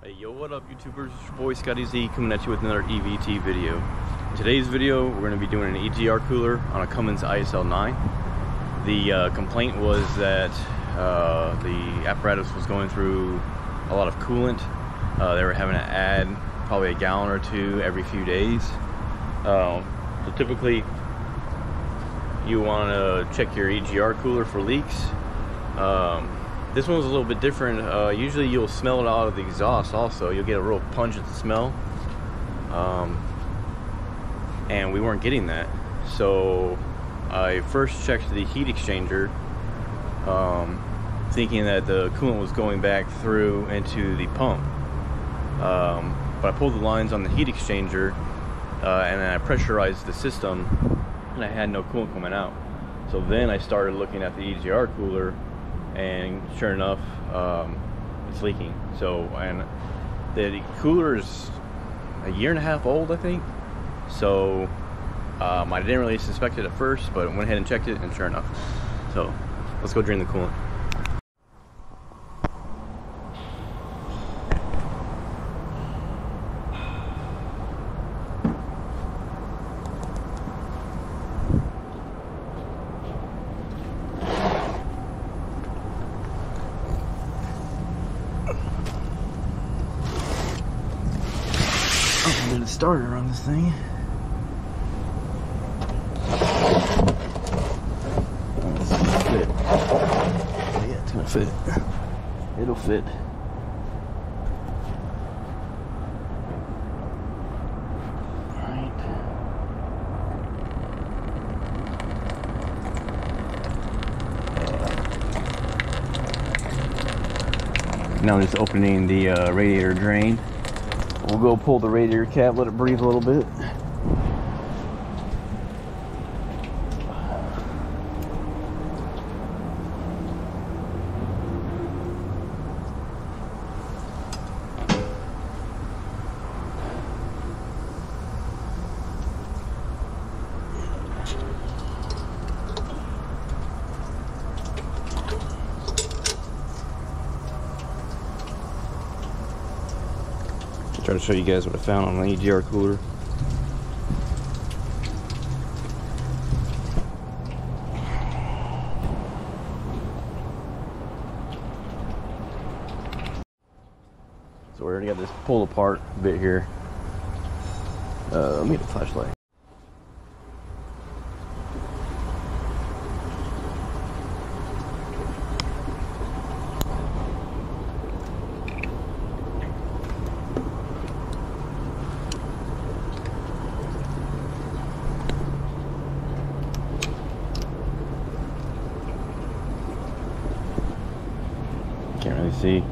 Hey, yo, what up, YouTubers? It's your boy Scotty Z coming at you with another EVT video. In today's video, we're going to be doing an EGR cooler on a Cummins ISL 9. The uh, complaint was that uh, the apparatus was going through a lot of coolant. Uh, they were having to add probably a gallon or two every few days. Um, so typically, you want to check your EGR cooler for leaks. Um, this one was a little bit different. Uh, usually you'll smell it out of the exhaust also. You'll get a real pungent smell. Um, and we weren't getting that. So I first checked the heat exchanger, um, thinking that the coolant was going back through into the pump. Um, but I pulled the lines on the heat exchanger uh, and then I pressurized the system and I had no coolant coming out. So then I started looking at the EGR cooler and sure enough um, it's leaking. So and the cooler is a year and a half old I think. So um, I didn't really suspect it at first but went ahead and checked it and sure enough. So let's go drain the coolant a starter on this thing. Yeah, it's gonna fit. It'll fit. Now I'm just opening the uh, radiator drain. We'll go pull the radiator cap, let it breathe a little bit. Try to show you guys what I found on the EGR cooler. So we already got this pulled apart bit here. Uh, let me get a flashlight. Can't really see.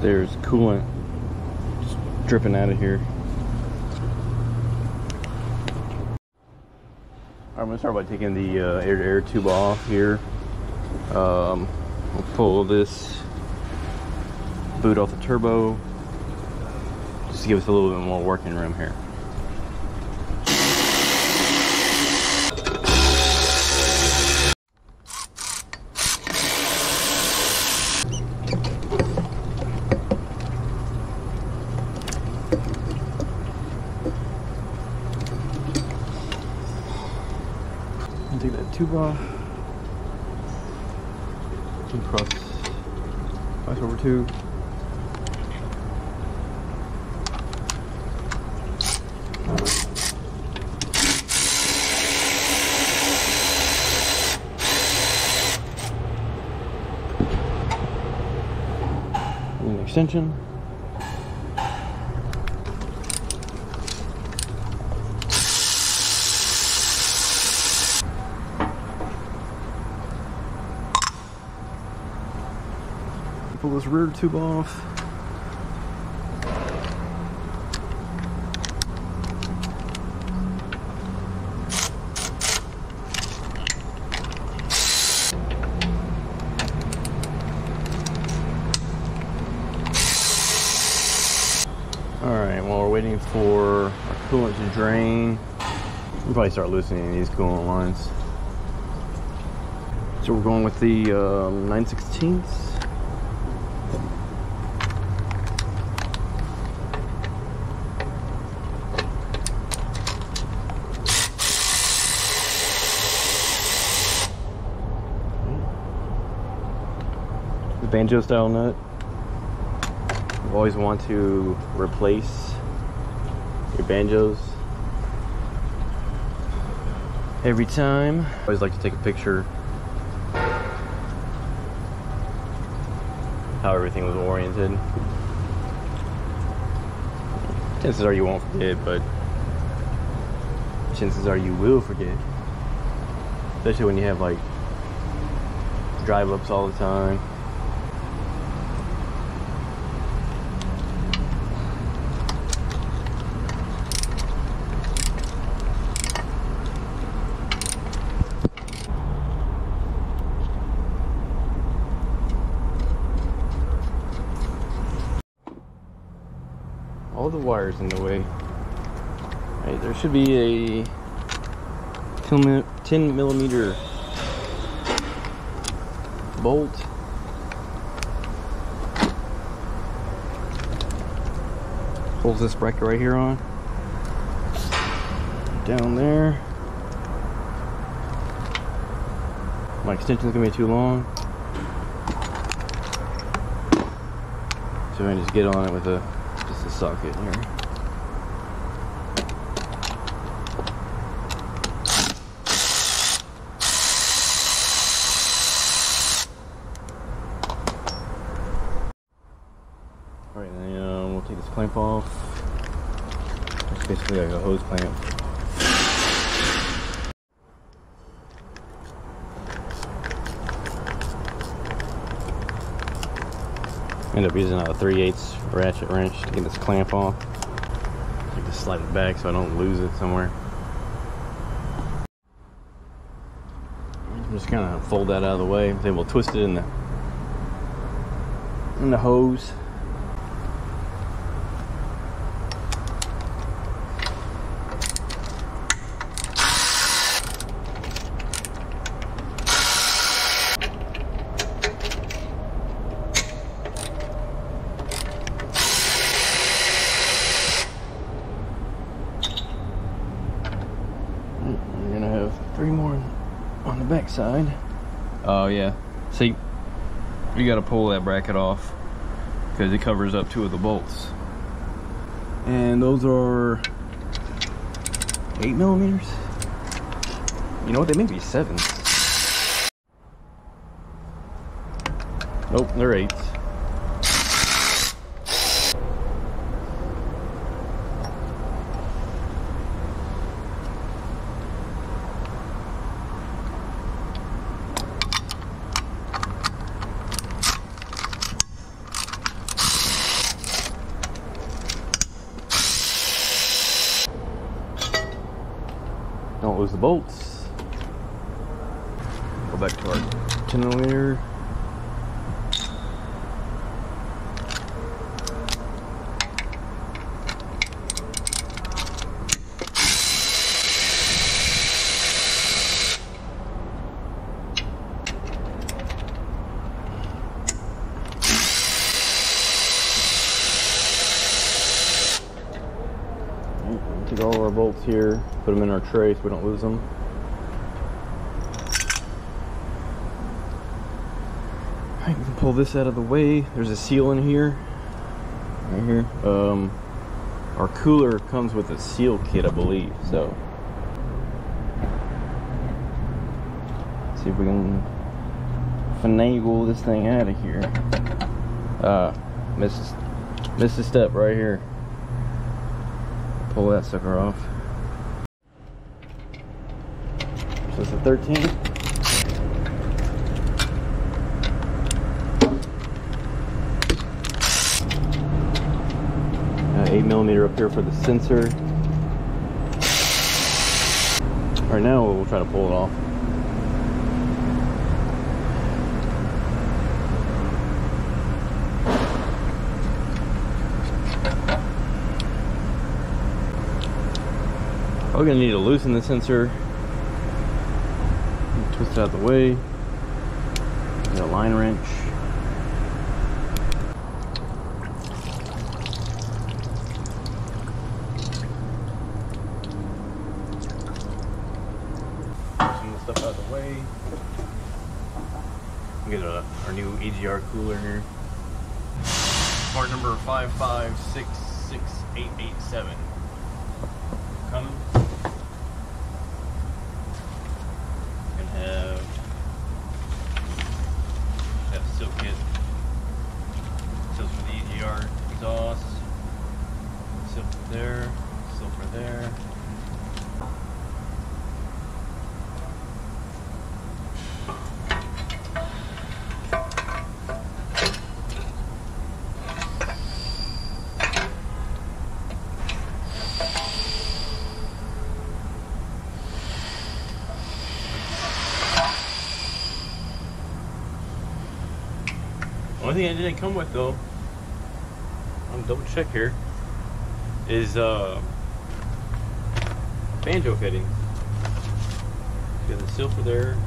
There's coolant just dripping out of here. I'm gonna start by taking the uh, air-to-air -air tube off here. Um, we'll pull this boot off the turbo, just to give us a little bit more working room here. That. And cross cross over two. An extension. This rear tube off. Alright, while we're waiting for our coolant to drain, we'll probably start loosening these coolant lines. So we're going with the um, 9 16ths. Banjo style nut. You always want to replace your banjos every time. Always like to take a picture how everything was oriented. Chances are you won't forget, but chances are you will forget. Especially when you have like drive ups all the time. All the wires in the way. Right, there should be a 10 millimeter bolt. Holds this bracket right here on. Down there. My extension's gonna be too long. So I just get on it with a a socket here. Alright, then um, we'll take this clamp off. It's basically like a hose clamp. End up using a 3 8 ratchet wrench to get this clamp off. Like to slide it back so I don't lose it somewhere. Just kind of fold that out of the way. Then we'll twist it in the in the hose. We're gonna have three more on the back side. Oh yeah. See, you gotta pull that bracket off because it covers up two of the bolts. And those are eight millimeters. You know what? They may be sevens. Nope, they're eights. Don't lose the bolts. Go back to our 10 millimeter. Take all our bolts here, put them in our tray so we don't lose them. I can pull this out of the way. There's a seal in here, right here. Um, our cooler comes with a seal kit, I believe. So, Let's see if we can finagle this thing out of here. Uh, missed, missed a step right here pull that sucker off. So it's a 13. Uh, 8 millimeter up here for the sensor. Right now we'll try to pull it off. We're gonna need to loosen the sensor. Twist it out of the way. Get a line wrench. Loosen the stuff out the way. Got a, our new EGR cooler here. Part number 5566887. Coming. Gonna have that silk kit. Silk for the EGR exhaust. Silk for there. Silk for there. Only thing I didn't come with though, I'm double check here, is uh banjo fittings. Got the silver there.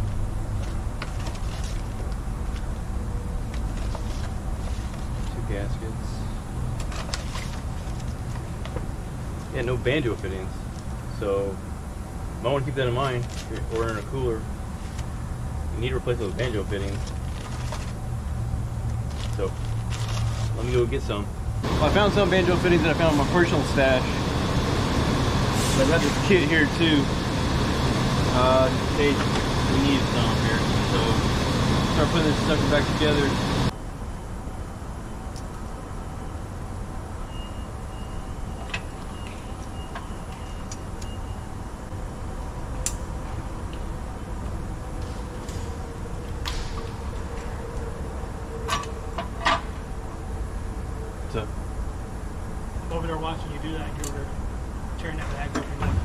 Two gaskets. Yeah, no banjo fittings. So might want to keep that in mind. If you're ordering a cooler, you need to replace those banjo fittings. So let me go get some. Well, I found some banjo fittings that I found in my personal stash. I got this kit here too. Uh, we need some here. So start putting this sucker back together. So I'm over there watching you do that. Over there tearing that bag open.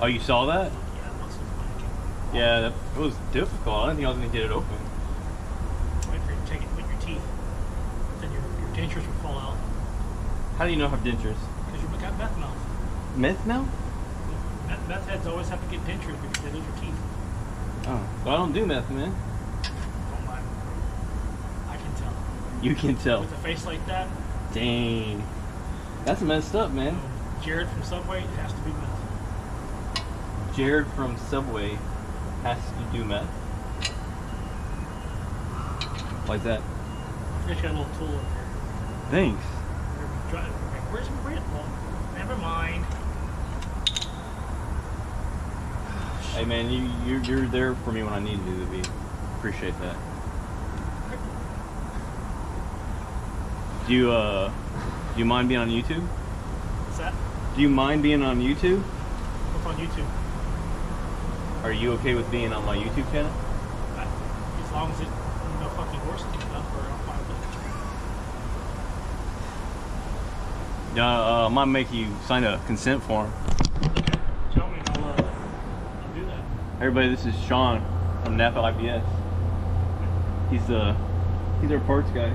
Oh, you saw that? funny. Yeah, that, it was difficult. I didn't think I was gonna get it open. Wait for you to take it with your teeth. Then your, your dentures will fall out. How do you know I have dentures? Because you've got meth mouth. Meth mouth? Meth, meth heads always have to get dentures because they lose your teeth. Oh, but I don't do meth, man. Don't mind. I can tell. You can tell. With a face like that, Dang, that's messed up, man. Jared from Subway, has to be meth. Jared from Subway has to do meth. Why's that? I you got a little tool over here. Thanks. Where's my red Well, never mind. Hey, man, you you're, you're there for me when I need you to be. Appreciate that. Do you uh, do you mind being on YouTube? What's that? Do you mind being on YouTube? What's on YouTube? Are you okay with being on my YouTube channel? As long as it no fucking horses and stuff, or I'm fine with it. Yeah, uh, I might make you sign a consent form. Tell me, I'll, uh, I'll do that. Everybody, this is Sean from Napa IPS. He's the he's our parts guy.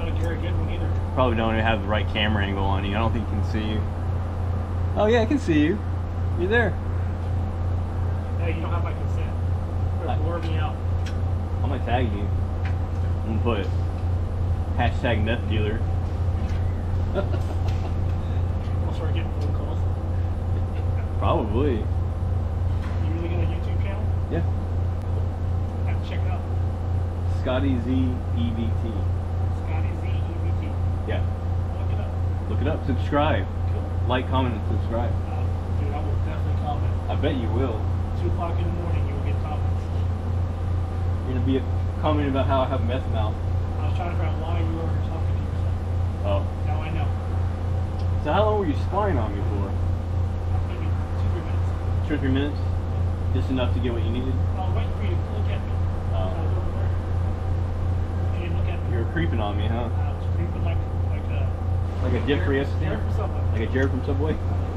Not a either. Probably don't even have the right camera angle on you. I don't think he can see you. Oh yeah, I can see you. You're there. Hey, you don't have my consent. Blur me out. I'm gonna tag you. I'm gonna put hashtag meth dealer. I'll start getting phone calls. Probably. You really got a YouTube channel? Yeah. I have to check it out. Scotty Z EVT. Scotty Z EVT. Yeah. Look it up. Look it up. Subscribe. Cool. Like, comment, and subscribe. Uh, dude, I will definitely comment. I bet you will. Two o'clock in the morning, you will get comments. You're gonna be commenting about how I have meth mouth. I was trying to figure out why you were talking to yourself. Oh. Now I know. So how long were you spying on me for? Maybe two, three minutes. Two or three minutes? Just enough to get what you needed? I was waiting for you to look at me. I Oh. was over there. You didn't look at me. You were creeping on me, huh? I was creeping like, like a... Jared from Subway. Like a Jared from Subway?